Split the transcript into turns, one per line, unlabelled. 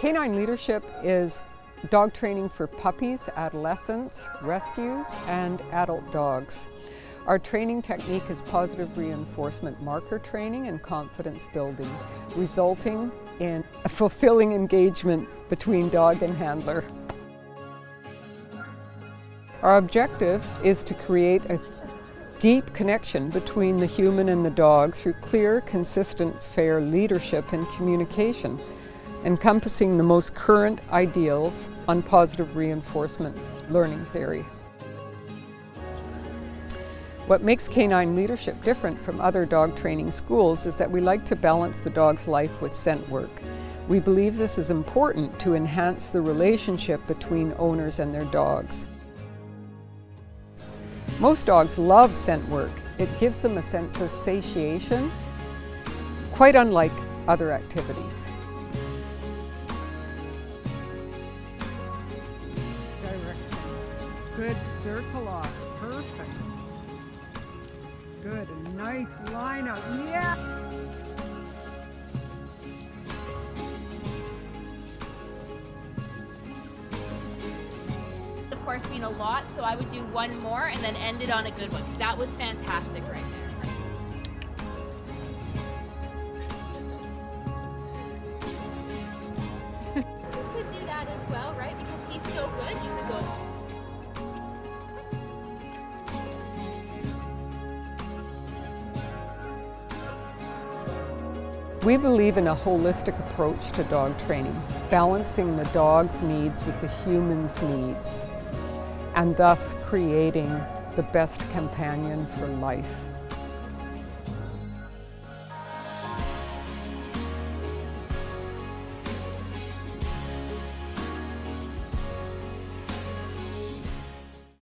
K9 Leadership is dog training for puppies, adolescents, rescues, and adult dogs. Our training technique is positive reinforcement marker training and confidence building, resulting in a fulfilling engagement between dog and handler. Our objective is to create a deep connection between the human and the dog through clear, consistent, fair leadership and communication, encompassing the most current ideals on positive reinforcement learning theory. What makes K9 Leadership different from other dog training schools is that we like to balance the dog's life with scent work. We believe this is important to enhance the relationship between owners and their dogs. Most dogs love scent work. It gives them a sense of satiation, quite unlike other activities.
Good circle off, perfect. Good, nice line out, yes!
Of course mean a lot, so I would do one more and then end it on a good one. That was fantastic right there.
We believe in a holistic approach to dog training, balancing the dog's needs with the human's needs and thus creating the best companion for life.